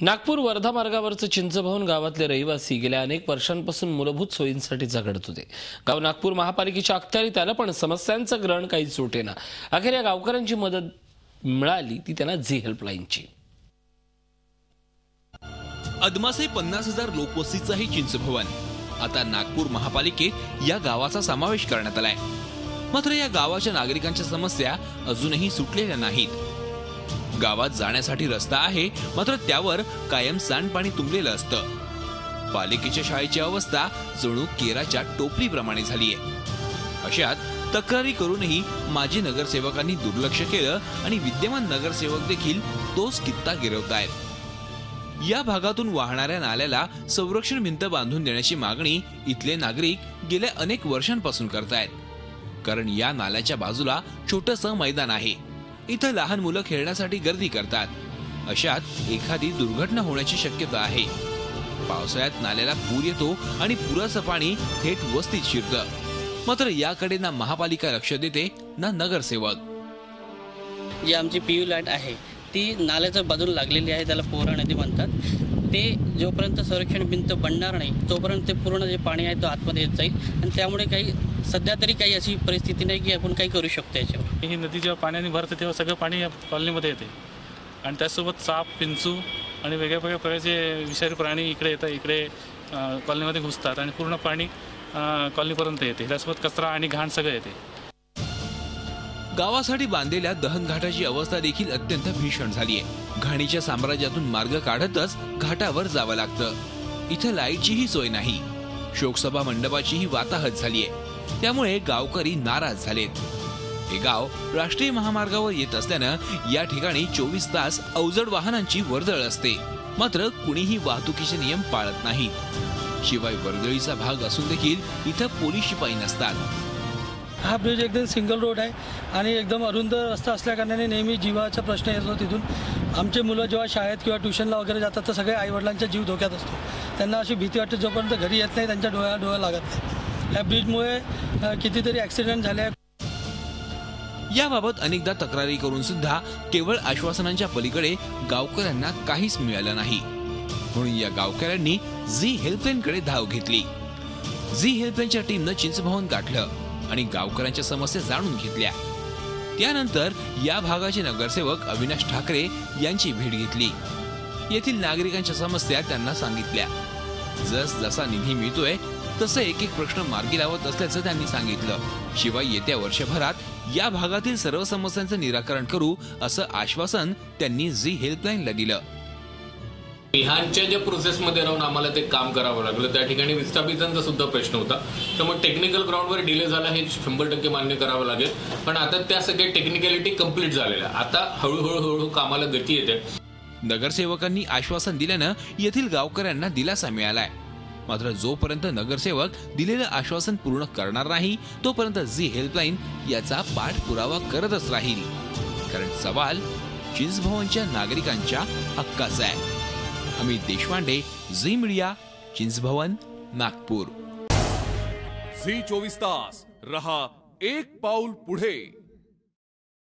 नागपूर वर्धा मार्गावरचं चिंचभवन गावातले रहिवासी गेल्या अनेक वर्षांपासून मूलभूत सोयींसाठी झगडत होते. गाव नागपूर महापालिकेच्या अखत्यारीत आलं पण समस्यांचं ग्रहण काही सुटेना अखेर या गावकऱ्यांची मदत मिळाली ती त्यांना झी हेल्पलाईनची. अदमासे पन्नास हजार लोकवस्तीचं हे चिंचभवन. आता नागपूर महापालिकेत या गावाचा समावेश करण्यात आलाय. मात्र या गावाच्या नागरिकांच्या समस्या अजूनही सुटलेल्या नाहीत. गावात जाण्यासाठी रस्ता आहे मात्र त्यावर कायम सांडपाणी तुंबलेलं असतं. पालिकेच्या शाळेची अवस्था जणू केराच्या टोपलीप्रमाणे झाली आहे अशात तक्रारी करूनही माजी नगरसेवकांनी दुर्लक्ष केलं आणि विद्यमान नगरसेवक देखील तोच कित्ता गिरवतायत. या भागातून वाहणाऱ्या नाल्याला संरक्षण भिंत बांधून देण्याची मागणी इथले नागरिक गेल्या अनेक वर्षांपासून करतायत. कारण या नाल्याच्या बाजूला छोटस मैदान आहे. इथं लहान मुलं खेळण्यासाठी गर्दी करतात. अशात एखादी दुर्घटना होण्याची शक्यता आहे. पावसाळ्यात नाल्याला पूर येतो आणि पुराचं पाणी थेट वस्तीत शिरतं. मात्र याकडे ना महापालिका लक्ष देते ना नगरसेवक. जी आमची पी यू लाइट आहे ती नाल्याच्या बाजूला लागलेली आहे त्याला पोहरा नदी म्हणतात. ते जोपर्यंत संरक्षण भिंत बनणार नाही तोपर्यंत ते पूर्ण जे पाणी आहे तो आतमध्ये येत जाईल. आणि त्यामुळे काही सध्या तरी काही अशी परिस्थिती नाही की आपण काही करू शकतो याच्यावर. ही नदी जेव्हा पाण्याने भरते तेव्हा सगळं पाणी या कॉलनीमध्ये येते. आणि त्याचसोबत साप पिंचू आणि वेगळ्या वेगळ्या प्रकारचे विषारी प्राणी इकडे येतात इकडे कॉलनीमध्ये घुसतात आणि पूर्ण पाणी कॉलनीपर्यंत येते. त्यासोबत कचरा आणि घाण सगळं येते. गावासाठी बांधलेल्या दहनघाटाची अवस्था देखील अत्यंत भीषण झालीय. घाणीच्या साम्राज्यातून मार्ग काढतच घाटावर जावं लागतं. इथं लाईटचीही सोय नाही. शोकसभा मंडपाचीही वाताहत झालीय त्यामुळे गावकरी नाराज झालेत. हे गाव राष्ट्रीय महामार्गावर येत असल्यानं या ठिकाणी चोवीस तास अवजड वाहनांची वर्दळ असते. मात्र कुणीही वाहतुकीचे नियम पाळत नाहीत. शिवाय वर्दळीचा भाग असून देखील इथं पोलीस शिपाई नसतात. हा ब्रिज एकदम सिंगल रोड आहे आणि एकदम अरुंद रस्ता असल्याकारणाने नेहमी जीवाचा प्रश्न येतो तिथून. आमचे मुलं जेव्हा शाळेत किंवा ट्युशनला वगैरे जातात तर सगळे आईवडिलांचा जीव धोक्यात असतो. त्यांना अशी भीती वाटते जोपर्यंत घरी येत नाही त्यांच्या डोळ्या डोळ्या लागत नाही. या ब्रिजमुळे कितीतरी ॲक्सिडेंट झाले आहेत. याबाबत अनेकदा तक्रारी करून सुद्धा केवळ आश्वासनांच्या पलीकडे गावकऱ्यांना काहीच मिळालं नाही. म्हणून या गावकऱ्यांनी झी हेल्पलाईनकडे धाव घेतली. झी हेल्पलाईनच्या टीमनं चिंचभवन गाठलं. आणि गावकऱ्यांच्या समस्या जाणून घेतल्या. त्यानंतर या भागाचे नगरसेवक अविनाश ठाकरे यांची भेट घेतली. येथील नागरिकांच्या समस्या त्यांना सांगितल्या. जस जसा निधी मिळतोय तसे एक एक प्रश्न मार्गी लावत असल्याचं त्यांनी सांगितलं. शिवाय येत्या वर्षभरात या भागातील सर्व समस्यांचं निराकरण करू असं आश्वासन त्यांनी झी हेल्पलाईनला दिलं. ह्यांच्या ज्या प्रोसेसमध्ये राहून आम्हाला ते काम करावं लागलं त्या ठिकाणी विस्थापितांचा सुद्धा प्रश्न होता. त्यामुळे टेक्निकल ग्राउंडवर डिले झाला हे शंभर टक्के मान्य करावं लागेल. पण आता त्या सगळ्या टेक्निकॅलिटी कंप्लीट झालेल्या. आता हळूहळू हळूहळू कामाला गती येते. नगरसेवकांनी आश्वासन दिल्यानं येथील गावकऱ्यांना दिलासा मिळालाय. मात्र जोपर्यंत नगरसेवक दिलेलं आश्वासन पूर्ण करणार नाही तोपर्यंत झी हेल्पलाईन याचा पाठपुरावा करतच राहील. कारण सवाल चिंचभवनच्या नागरिकांच्या हक्काचा आहे. अमित देशपांडे झी मीडिया चिंचभवन नागपूर. झी चोवीस तास रहा एक पाऊल पुढे.